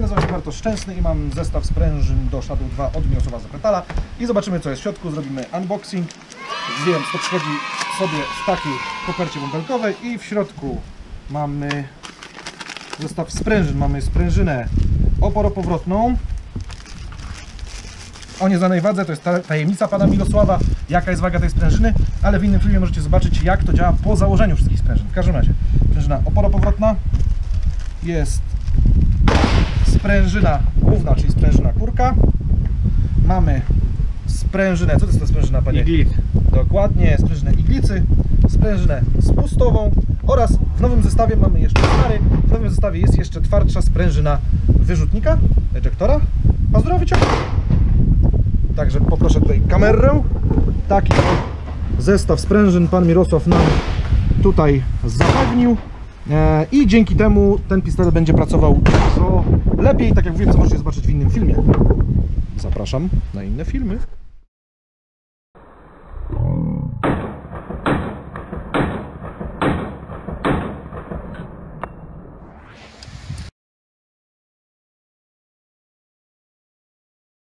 Nazywam się Bartosz Szczęsny i mam zestaw sprężyn do Shadow 2 od Mirosława Zapretala i zobaczymy co jest w środku, zrobimy unboxing. Więc to przychodzi sobie w takiej kopercie bąbelkowej. I w środku mamy zestaw sprężyn, mamy sprężynę oporopowrotną. O nieznanej wadze, to jest ta- tajemnica pana Mirosława, jaka jest waga tej sprężyny, ale w innym filmie możecie zobaczyć jak to działa po założeniu wszystkich sprężyn. W każdym razie, sprężyna oporopowrotna jest sprężyna główna, czyli sprężyna kurka. Mamy sprężynę, co to jest ta sprężyna, panie? Iglit. Dokładnie, sprężynę iglicy, sprężynę spustową oraz w nowym zestawie mamy jeszcze stary, w nowym zestawie jest jeszcze twardsza sprężyna wyrzutnika, ejektora, pazdura wyciąga. Także poproszę tutaj kamerę. Taki zestaw sprężyn pan Mirosław nam tutaj zapewnił. E, I dzięki temu ten pistolet będzie pracował dużo lepiej, tak jak mówiłem, co możecie zobaczyć w innym filmie. Zapraszam na inne filmy.